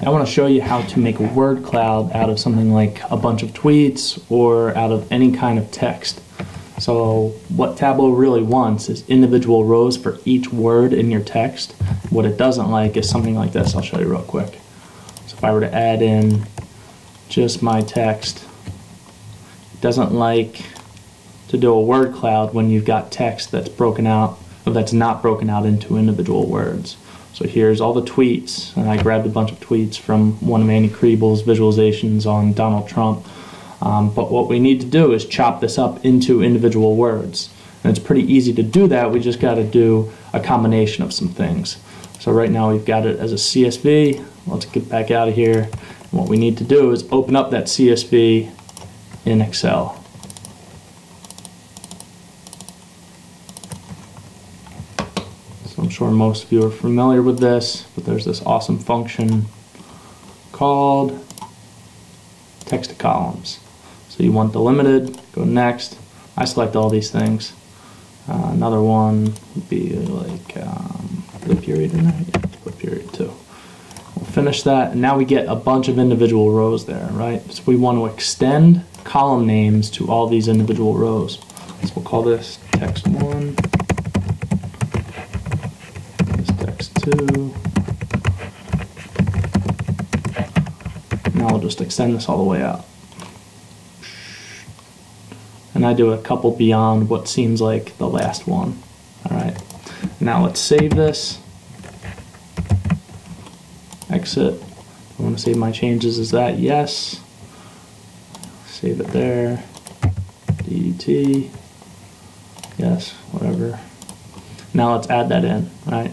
I want to show you how to make a word cloud out of something like a bunch of tweets or out of any kind of text. So what Tableau really wants is individual rows for each word in your text. What it doesn't like is something like this. I'll show you real quick. So if I were to add in just my text, it doesn't like to do a word cloud when you've got text that's broken out, or that's not broken out into individual words. So here's all the tweets, and I grabbed a bunch of tweets from one of Andy Kriebel's visualizations on Donald Trump. Um, but what we need to do is chop this up into individual words. And it's pretty easy to do that, we just got to do a combination of some things. So right now we've got it as a CSV. Let's get back out of here. And what we need to do is open up that CSV in Excel. I'm sure most of you are familiar with this, but there's this awesome function called text to columns. So you want delimited, go next. I select all these things. Uh, another one would be like um, the period in there. Yeah, put period too. We'll finish that, and now we get a bunch of individual rows there, right? So we want to extend column names to all these individual rows. So we'll call this text one, this text two. Now I'll just extend this all the way out. And I do a couple beyond what seems like the last one. All right, now let's save this. Exit. I want to save my changes. Is that yes? Save it there. DDT. Yes, whatever. Now let's add that in, right?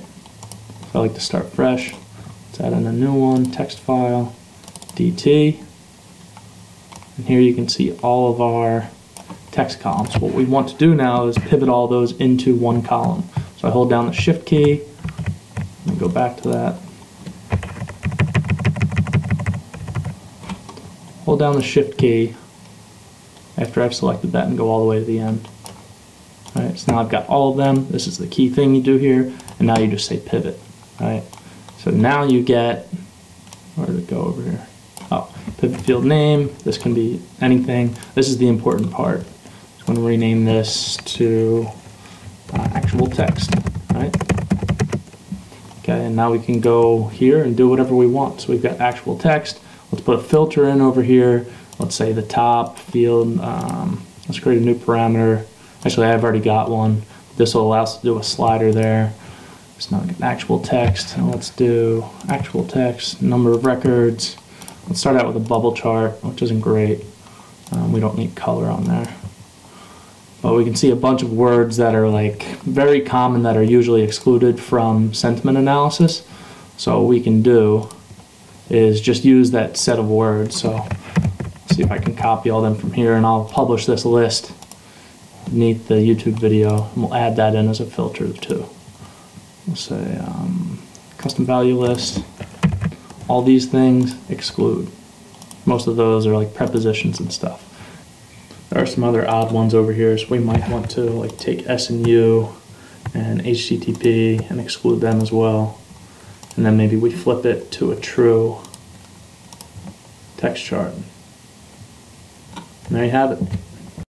I like to start fresh. Let's add in a new one, text file, DT. And here you can see all of our text columns. What we want to do now is pivot all those into one column. So I hold down the shift key, and go back to that. Hold down the shift key after I've selected that and go all the way to the end. Alright, so now I've got all of them. This is the key thing you do here, and now you just say pivot. Alright, so now you get, where did it go over here? Oh, pivot field name, this can be anything. This is the important part. I'm going to rename this to uh, actual text, right? Okay, and now we can go here and do whatever we want. So we've got actual text. Let's put a filter in over here. Let's say the top field. Um, let's create a new parameter. Actually, I've already got one. This will allow us to do a slider there. It's not actual text. And let's do actual text, number of records. Let's start out with a bubble chart, which isn't great. Um, we don't need color on there. But we can see a bunch of words that are like very common that are usually excluded from sentiment analysis. So what we can do is just use that set of words. So see if I can copy all them from here and I'll publish this list beneath the YouTube video and we'll add that in as a filter too. We'll say um, custom value list. All these things exclude. Most of those are like prepositions and stuff. There are some other odd ones over here, so we might want to like take S and U and HTTP and exclude them as well. And then maybe we flip it to a true text chart. And there you have it.